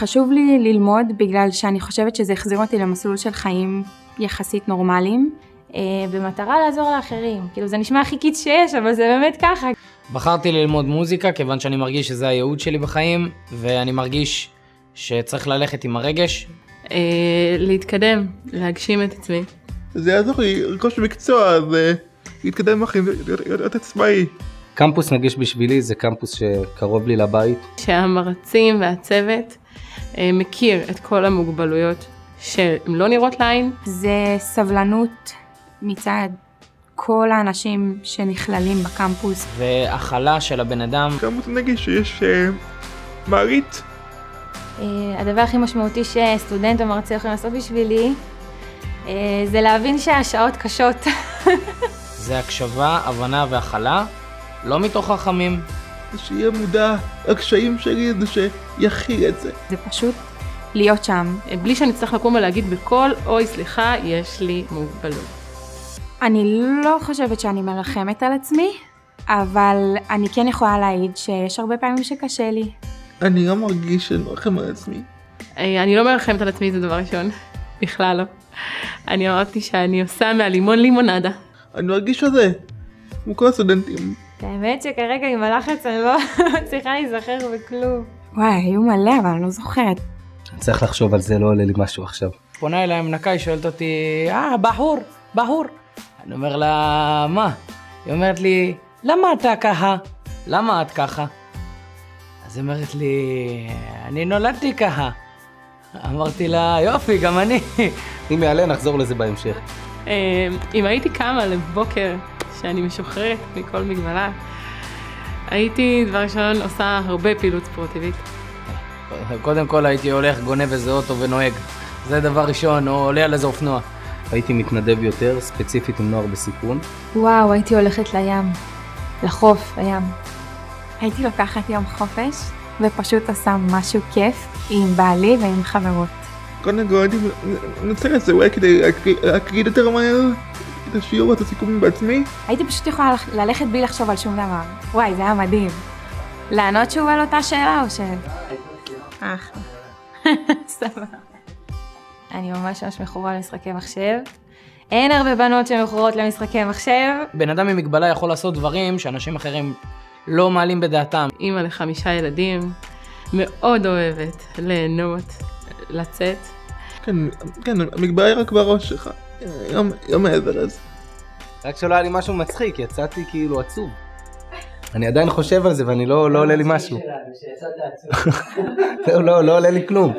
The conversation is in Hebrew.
חשוב לי ללמוד בגלל שאני חושבת שזה החזיר אותי למסלול של חיים יחסית נורמליים, אה, במטרה לעזור לאחרים. כאילו זה נשמע הכי קיץ שיש, אבל זה באמת ככה. בחרתי ללמוד מוזיקה כיוון שאני מרגיש שזה הייעוד שלי בחיים, ואני מרגיש שצריך ללכת עם הרגש. אה, להתקדם, להגשים את עצמי. זה יעזור לי לרכוש מקצוע, זה להתקדם בחיים, להיות עצמאי. קמפוס נגיש בשבילי זה קמפוס שקרוב לי לבית. שהמרצים והצוות מכיר את כל המוגבלויות שהן לא נראות לעין. זה סבלנות מצד כל האנשים שנכללים בקמפוס. והכלה של הבן אדם. קמפוס נגיש שיש אה, מעלית. אה, הדבר הכי משמעותי שסטודנט או מרצה יכולים לעשות בשבילי אה, זה להבין שהשעות קשות. זה הקשבה, הבנה והכלה, לא מתוך רחמים. שיהיה מודע לקשיים שלי, זה שיכיל את זה. זה פשוט להיות שם. בלי שאני אצטרך לקום ולהגיד בקול, אוי סליחה, יש לי מוגבלות. אני לא חושבת שאני מרחמת על עצמי, אבל אני כן יכולה להעיד שיש הרבה פעמים שקשה לי. אני לא מרגיש שאני מרחם על עצמי. אה, אני לא מרחמת על עצמי, זה דבר ראשון. בכלל לא. אני אמרתי שאני עושה מהלימון לימונדה. אני מרגיש שזה, כמו כל הסטודנטים. האמת שכרגע עם הלחץ אני לא מצליחה להיזכר בכלום. וואי, היו מלא, אבל אני לא זוכרת. אני צריך לחשוב על זה, לא עולה לי משהו עכשיו. פונה אליי המנקה, היא שואלת אותי, אה, בחור, בחור. אני אומר לה, מה? היא אומרת לי, למה אתה ככה? למה את ככה? אז היא אומרת לי, אני נולדתי ככה. אמרתי לה, יופי, גם אני. אם יעלה, נחזור לזה בהמשך. אה, אם הייתי קמה לבוקר שאני משוחררת מכל מגבלה, הייתי דבר ראשון עושה הרבה פעילות ספורטיבית. קודם כל הייתי הולך, גונב איזה אוטו ונוהג. זה דבר ראשון, או עולה על איזה אופנוע. הייתי מתנדב יותר, ספציפית עם נוער בסיכון. וואו, הייתי הולכת לים. לחוף, לים. הייתי לוקחת יום חופש, ופשוט עושה משהו כיף עם בעלי ועם חברות. קודם כל הייתי מנצל את זה אולי כדי להקליד יותר מהר את השיעור ואת הסיכומים בעצמי. הייתי פשוט יכולה ללכת בלי לחשוב על שום דבר. וואי, זה היה מדהים. לענות שוב על אותה שאלה או ש... אחלה. סבבה. אני ממש ממש מכורה למשחקי מחשב. אין הרבה בנות שמכורות למשחקי מחשב. בן אדם עם מגבלה יכול לעשות דברים שאנשים אחרים לא מעלים בדעתם. אימא לחמישה ילדים, מאוד אוהבת ליהנות, לצאת. כן, כן, המגבלה היא רק בראש שלך. יום, יום מעבר לזה. רק שלא היה לי משהו מצחיק, יצאתי כאילו עצוב. אני עדיין חושב על זה ואני לא, לא עולה לי משהו. לא, לא, לא עולה לי כלום.